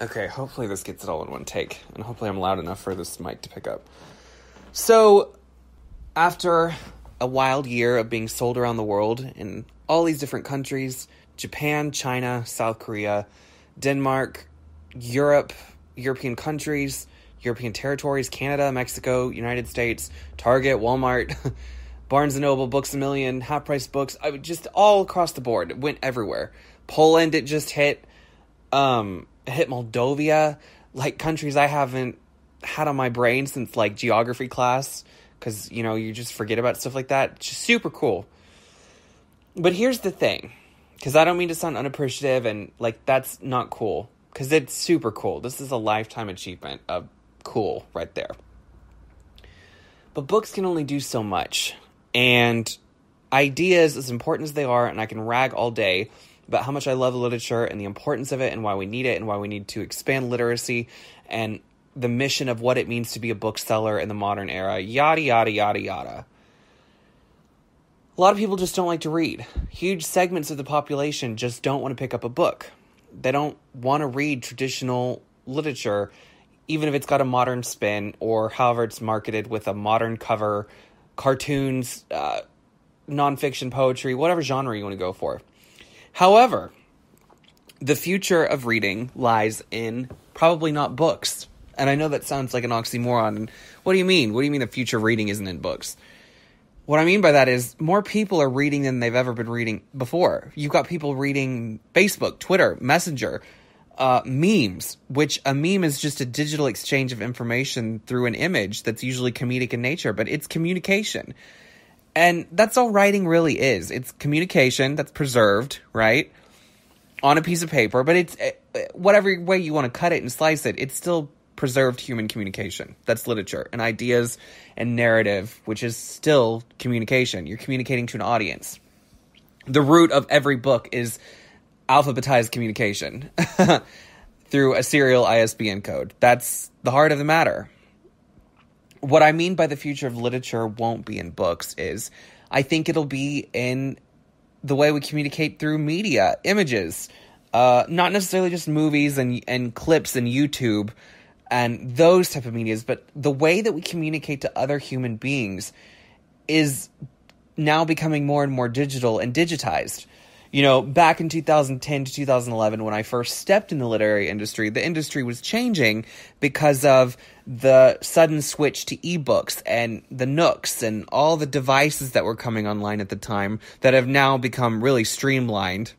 Okay, hopefully this gets it all in one take, and hopefully I'm loud enough for this mic to pick up. So, after a wild year of being sold around the world in all these different countries Japan, China, South Korea, Denmark, Europe, European countries, European territories, Canada, Mexico, United States, Target, Walmart, Barnes and Noble, Books a Million, Half Price Books, I just all across the board. It went everywhere. Poland, it just hit. Um, hit Moldova, like countries I haven't had on my brain since like geography class, because you know you just forget about stuff like that. just super cool. But here's the thing, because I don't mean to sound unappreciative and like that's not cool, because it's super cool. This is a lifetime achievement of cool right there. But books can only do so much, and ideas, as important as they are, and I can rag all day about how much I love literature and the importance of it and why we need it and why we need to expand literacy and the mission of what it means to be a bookseller in the modern era, yada, yada, yada, yada. A lot of people just don't like to read. Huge segments of the population just don't want to pick up a book. They don't want to read traditional literature, even if it's got a modern spin or however it's marketed with a modern cover, cartoons, uh, nonfiction poetry, whatever genre you want to go for. However, the future of reading lies in probably not books. And I know that sounds like an oxymoron. What do you mean? What do you mean the future of reading isn't in books? What I mean by that is more people are reading than they've ever been reading before. You've got people reading Facebook, Twitter, Messenger, uh, memes, which a meme is just a digital exchange of information through an image that's usually comedic in nature, but it's communication. And that's all writing really is. It's communication that's preserved, right? On a piece of paper, but it's eh, eh, whatever way you want to cut it and slice it, it's still preserved human communication. That's literature and ideas and narrative, which is still communication. You're communicating to an audience. The root of every book is alphabetized communication through a serial ISBN code. That's the heart of the matter what I mean by the future of literature won't be in books is I think it'll be in the way we communicate through media, images, uh, not necessarily just movies and and clips and YouTube and those type of medias, but the way that we communicate to other human beings is now becoming more and more digital and digitized you know, back in 2010 to 2011, when I first stepped in the literary industry, the industry was changing because of the sudden switch to ebooks and the Nooks and all the devices that were coming online at the time that have now become really streamlined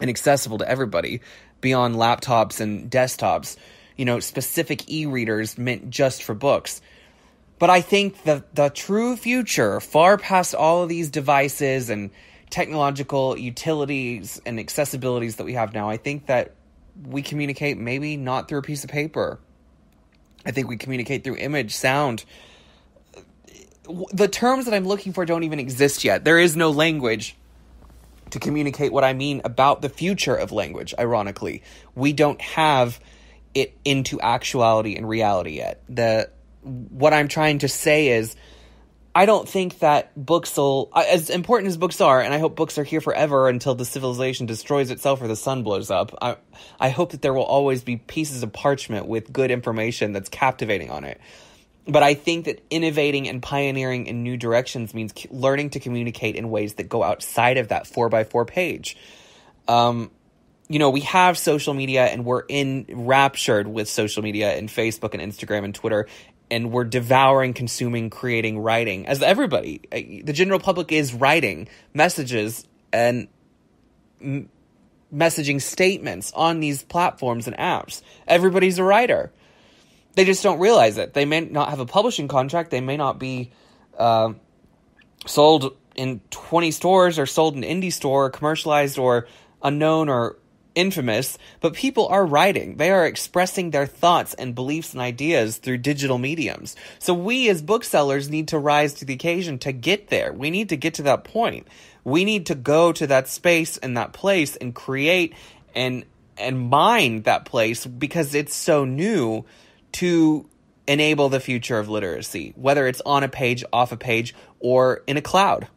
and accessible to everybody beyond laptops and desktops. You know, specific e readers meant just for books. But I think the, the true future, far past all of these devices and technological utilities and accessibilities that we have now, I think that we communicate maybe not through a piece of paper. I think we communicate through image, sound. The terms that I'm looking for don't even exist yet. There is no language to communicate what I mean about the future of language, ironically. We don't have it into actuality and reality yet. The what I'm trying to say is I don't think that books will, as important as books are, and I hope books are here forever until the civilization destroys itself or the sun blows up. I, I hope that there will always be pieces of parchment with good information that's captivating on it. But I think that innovating and pioneering in new directions means learning to communicate in ways that go outside of that four by four page. Um, you know, we have social media and we're enraptured with social media and Facebook and Instagram and Twitter and we're devouring, consuming, creating, writing as everybody. The general public is writing messages and m- messaging statements on these platforms and apps. Everybody's a writer. They just don't realize it. They may not have a publishing contract. They may not be uh, sold in 20 stores or sold in indie store or commercialized or unknown or infamous, but people are writing. They are expressing their thoughts and beliefs and ideas through digital mediums. So we as booksellers need to rise to the occasion to get there. We need to get to that point. We need to go to that space and that place and create and and mine that place because it's so new to enable the future of literacy, whether it's on a page, off a page, or in a cloud.